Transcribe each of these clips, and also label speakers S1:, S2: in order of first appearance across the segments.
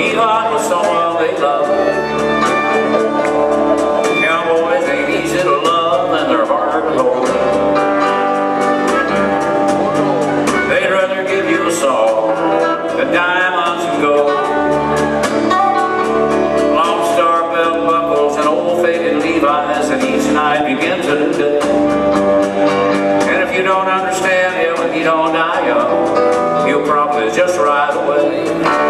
S1: sweetheart is someone they love. Cowboys ain't easy to love and they're hard to hold. They'd rather give you a saw than diamonds and gold. Lone Star belt buckles and old faded Levi's and each night begins a new day. And if you don't understand him and you don't die young, you'll probably just ride away.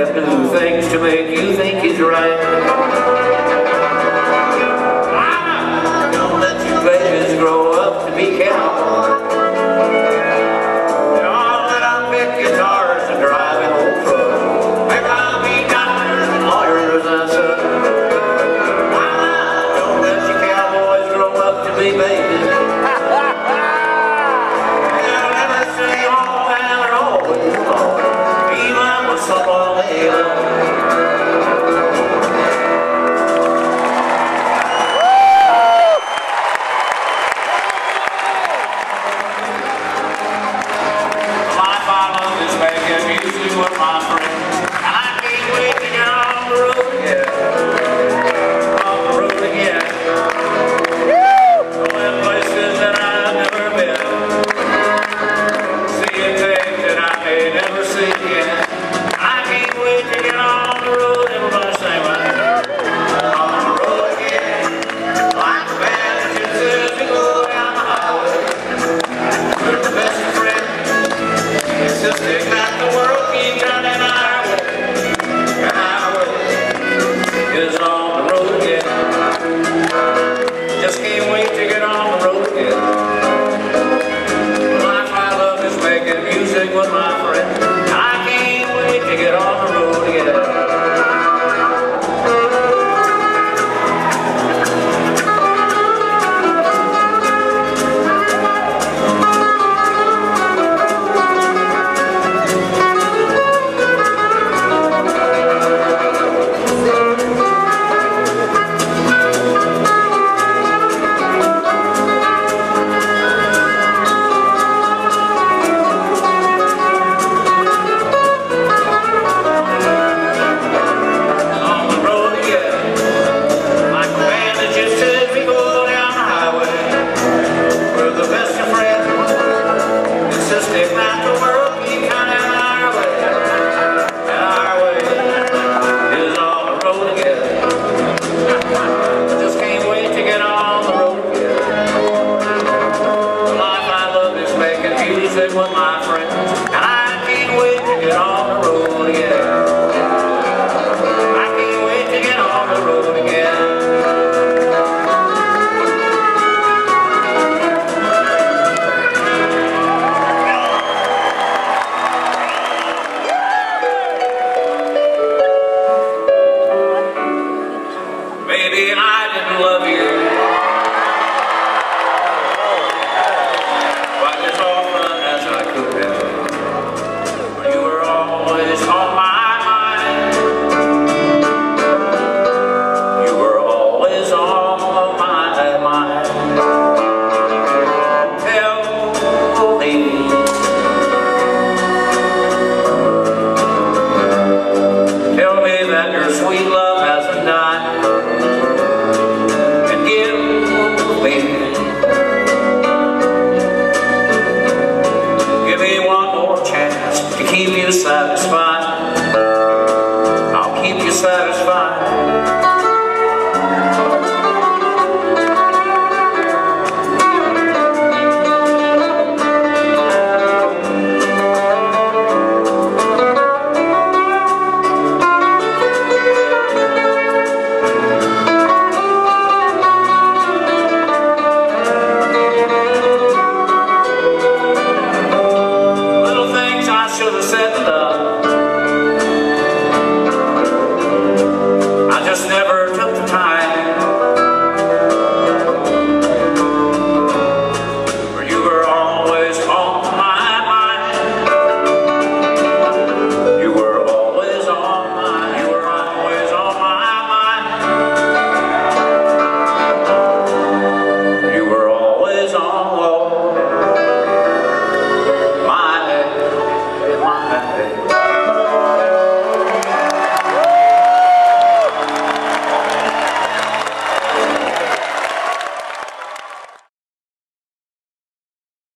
S1: has to do things to make you think he's right. Mama, don't let your pleasures grow up to be cows. ます。To keep you satisfied. I'll keep you satisfied.